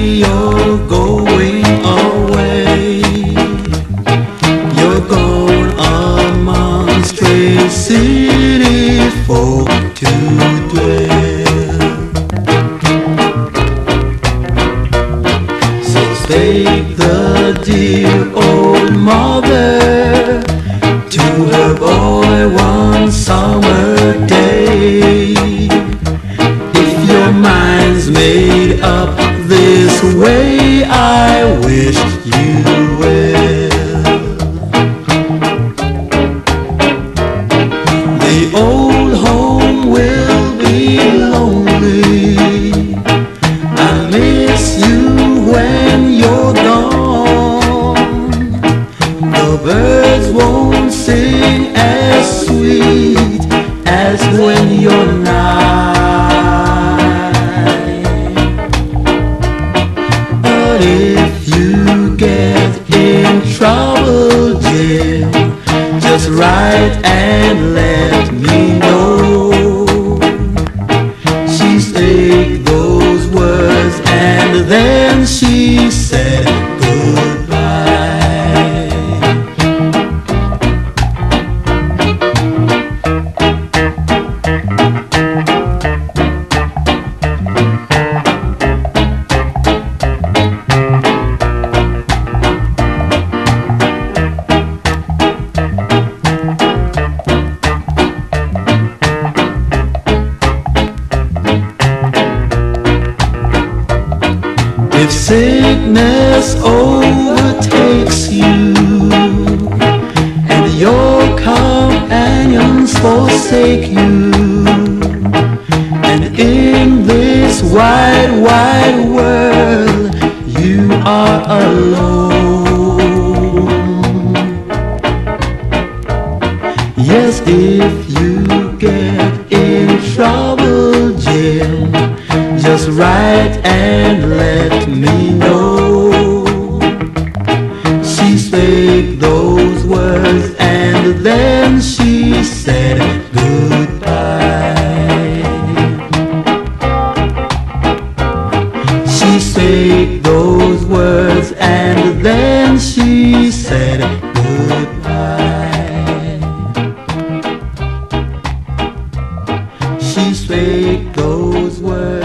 you're going away. You're gone a city to dwell. So take the dear old mother to her boy one summer day. If your mind's made sweet as when you're nigh. But if you get in trouble, Jim, just write and let me know. She said those words and then she If sickness overtakes you and your companions forsake you, and in this wide, wide world you are alone. Yes, if you get in trouble, Jim, just write and let me know. She spake those words and then she said goodbye. She spake those words and then she said goodbye. She spake those words